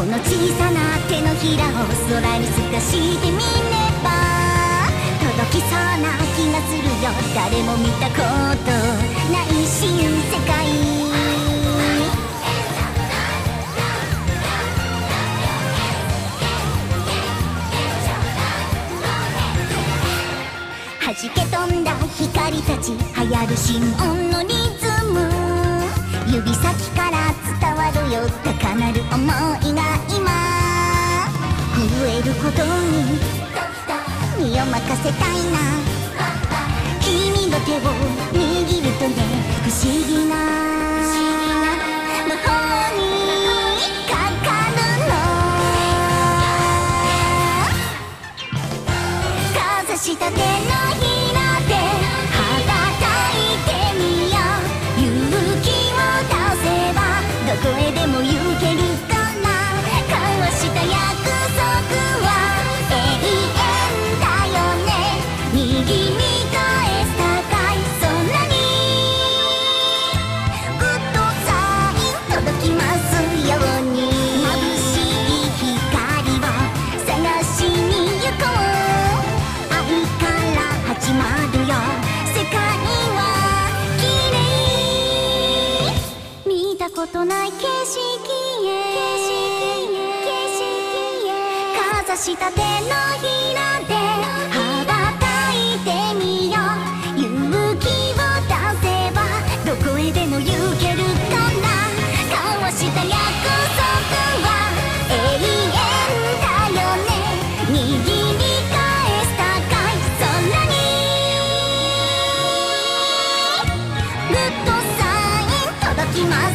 この小さな手のひらを空に透かしてみれば届きそうな気がするよ。誰も見たことない新世界。弾け飛んだ光たち流行る心音のリズム。指先からことに身を任せたいな。君の手を握るとね不思議な魔法にかかるの。かざした手とない景色へ。かざした手のひらで羽ばたいてみよう。勇気を出せば。どこへでも行けるから交わした約束は。永遠だよね。握り返す高い。空に。グッドサイン届きます。